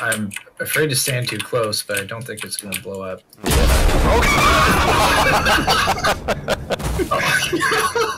I'm afraid to stand too close, but I don't think it's going to blow up. Oh.